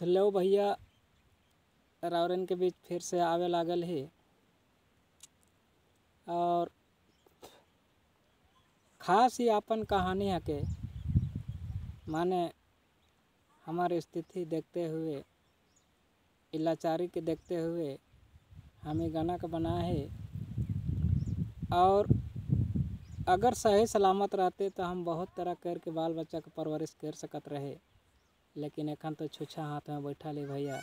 तो लो भैया रावरन के बीच फिर से आवे लागल है। और खास ही अपन कहानी है के माने हमारी स्थिति देखते हुए, इलाचारी के देखते हुए हमें गाना का बना है। और अगर सही सलामत रहते तो हम बहुत तरह करके बाल बच्चा के परवरिश कर सकत रहे। लेकिन एखन तो छुछा हाथ में बैठा ली भैया।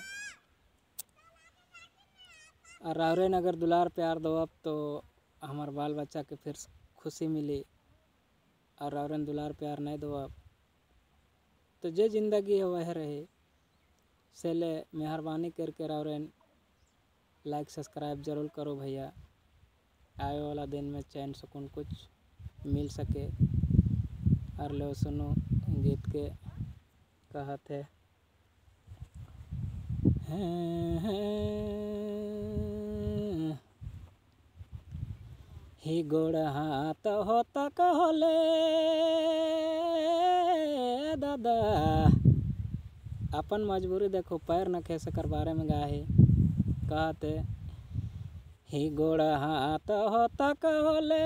और रावरे नगर दुलार प्यार दो अब तो हमार बाल बच्चा के फिर खुशी मिली। और रावरन दुलार प्यार नहीं दो अब तो जे ज़िंदगी है वह रहे। से ले मेहरबानी करके रावरन लाइक सब्सक्राइब ज़रूर करो भैया। आए वाला दिन में चैन सुकून कुछ मिल सके। और लो सुनो गीत के कहत है। ही गोड़ हाथ होता कहले, दादा। अपन मजबूरी देखो, पैर न खे सकर बारे में गाहे। कहते ही गोड़ हाथ होता कहले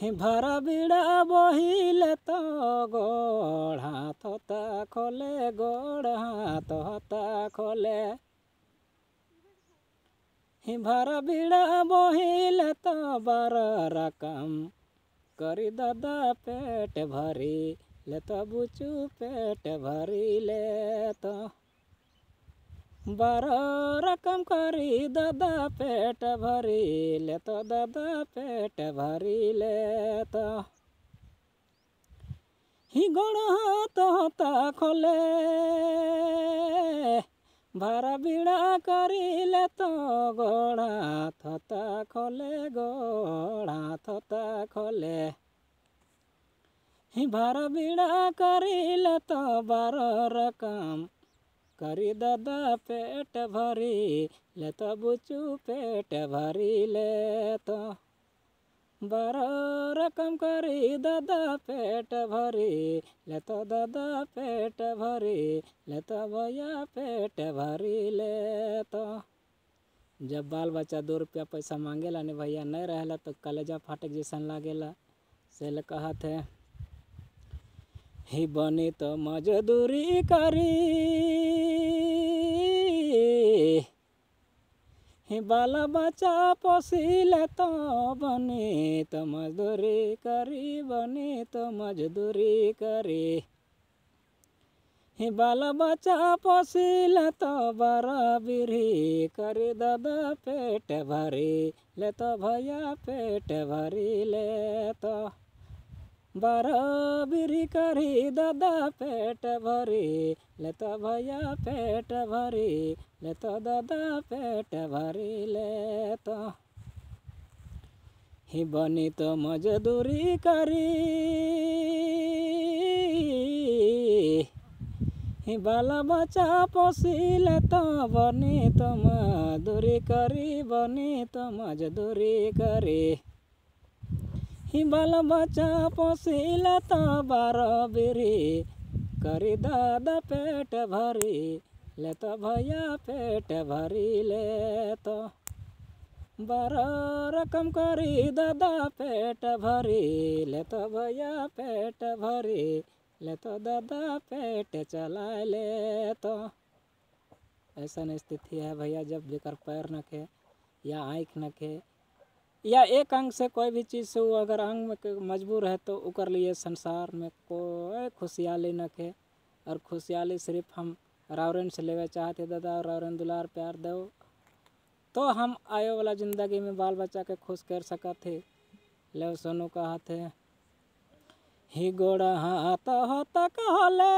ही भरा बिड़ा बहिले तो गोड़ हाथ होता खोले गोड़ हाथ होता खोले ही भरा बिड़ा बहिले तो बार रकम करी दादा पेट भरी ले तो बुचू पेट भरी ले तो बार रकम करी दादा पेट भरी ले तो दादा पेट भरी ले तो। ही गोड़ हाथ होता खोले भारा बिड़ा करी ले तो गोड़ हाथ खोले, गोड़ हाथ होता खोले। ही भारा बिड़ा करी ले तो बारो रकम करी दादा पेट भरी, ले तो बुचू पेट भरी ले तो। बारो रकम करी दादा पेट भरी, ले तो दादा पेट भरी, ले तो भैया पेट भरी ले तो। जब बाल बच्चा दो रुपया पैसा मांगेला, नहीं भैया नहीं रहेला तो कलेजा फाटक जैसन लागेला, से कहत है। ही बनी तो मजदूरी करी। ही बाल बच्चा पोसिले तो बनी तो मजदूरी करी, बनी तो मजदूरी करी। ही बाल बच्चा पोसिले तो बड़ा बिरी करी, दादा पेट भरी, ले तो भैया पेट भरी, ले तो बारह बिरी करी, दादा पेट भरी ले तो भैया पेट भरी ले तो दादा पेट भरी ले तो ही बनी तो मजदूरी करी। ही बाला बच्चा पोसिले तो बनी तो मजदूरी करी, बनी तो मजदूरी करी। ही बाल बच्चा पोसिले तो बारो बिरी। करी दादा पेट भरी, ले तो भैया पेट भरी, ले तो बारो रकम करी, दादा पेट भरी, ले तो भैया पेट भरी, ले तो दादा पेट चला ले तो। ऐसा स्थिति है भैया, जब जेकर पैर न खे या आँख न खे या एक अंग से कोई भी चीज़ से वो अगर अंग में मजबूर है तो उकर लिए संसार में कोई खुशहाली न खे और खुशहाली सिर्फ़ हम रावरन से लेवे चाहते दादा रावरन दुलार प्यार दो। तो हम आयो वाला ज़िंदगी में बाल बच्चा के खुश कर सकत थे ले सोनू कहा थे ही गोड़ हाथ होता कहले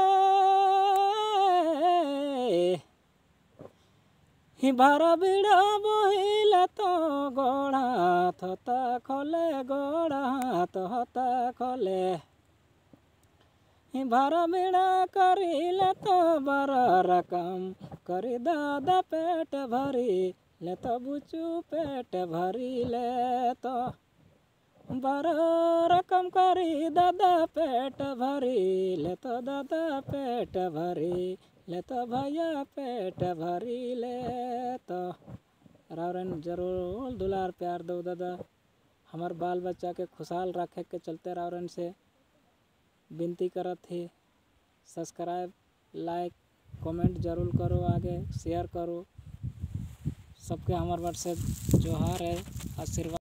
भारा बिड़ा बहिले तो होता खोले गोड़ हाथ होता खोले ही भारा बिड़ा करिले तो बड़ा रकम करी दादा पेट भरी ले तो बुचू पेट भरी ले तो बारह रकम करी दादा पेट भरी ले तो दादा पेट भरी ले तो भैया पेट भरी ले तो रावरन ज़रूर दुलार प्यार दो दादा। हमार बाल बच्चा के खुशहाल रखे के चलते रावरन से विनती करत ही। सब्सक्राइब, लाइक, कमेंट ज़रूर करो, आगे शेयर करो। सबके हमार व्हाट्सएप जोहार है, आशीर्वाद।